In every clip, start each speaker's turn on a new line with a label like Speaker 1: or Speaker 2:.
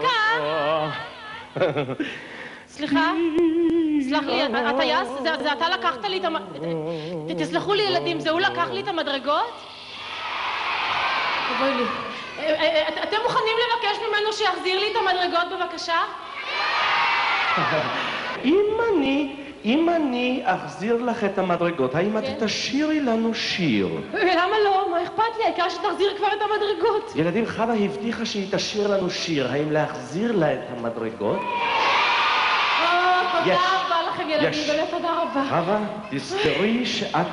Speaker 1: קרה? סליחה? סלח לי, הטייס, זה, אתה לקחת לי את המ... תסלחו לי ילדים, זה הוא לקח לי את המדרגות? אבוי לי. אתם מוכנים לבקש ממנו שיחזיר לי את המדרגות בבקשה?
Speaker 2: אם אני, אם אני אחזיר לך את המדרגות, האם את
Speaker 1: כן.
Speaker 2: תשאירי לנו שיר?
Speaker 1: למה לא? מה אכפת לי? העיקר שתחזיר כבר את המדרגות.
Speaker 2: ילדים, חווה הבטיחה שהיא תשאיר לנו שיר, האם להחזיר לה את המדרגות?
Speaker 1: אה, תודה. רבה לכם ילדים. באמת תודה רבה.
Speaker 2: חווה, תזכרי שאת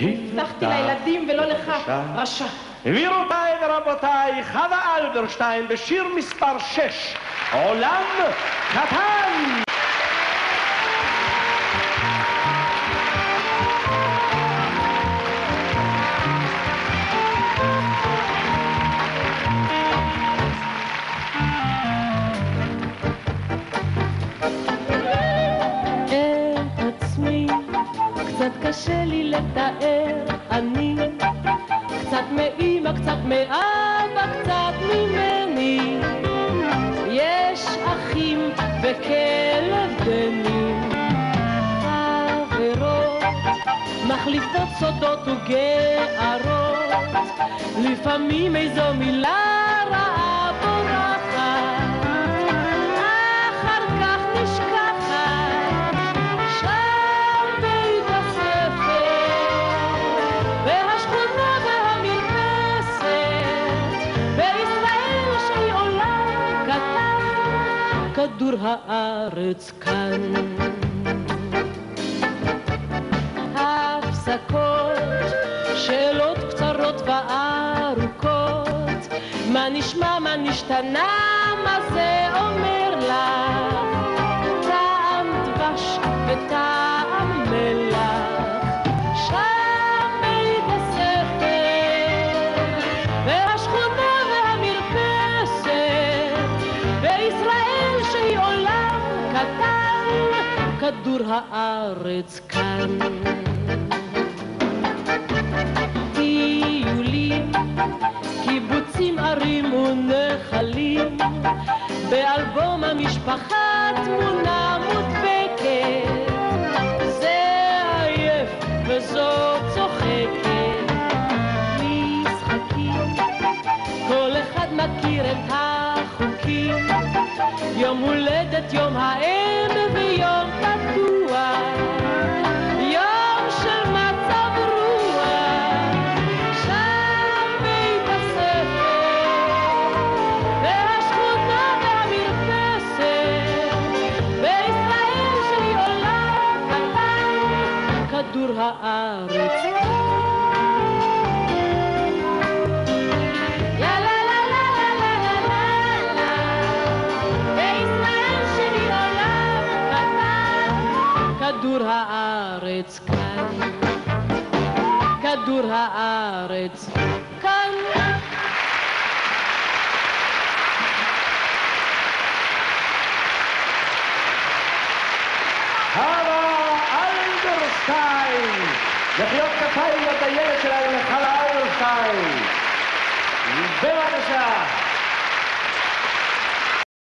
Speaker 1: הבטחתי לילדים ולא לך. רשע.
Speaker 2: גבירותיי ורבותיי, חווה אלברשטיין בשיר מספר 6, עולם קטן!
Speaker 1: קצת קשה לי לתאר, אני קצת מאמא, קצת מאבא, קצת ממני. יש אחים וכלב דני, חברות, מחליפות סודות וגערות, לפעמים איזו מילה כדור הארץ כאן. הפסקות, שאלות קצרות וארוכות, מה נשמע, מה נשתנה, מה זה אומר לך? טעם דבש וטעם כדור הארץ כאן. טיולים, קיבוצים, ערים ונחלים, באלבום המשפחה תמונה מודבקת, זה עייף וזו צוחקת, משחקים, כל אחד מכיר את החוקים, יום הולדת, יום האם הארץ כאן, כדור הארץ כאן.
Speaker 2: חווה אלברשטיין! מחיאות כפיים לטיילת שלנו לחווה אלברשטיין! בבקשה!